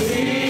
See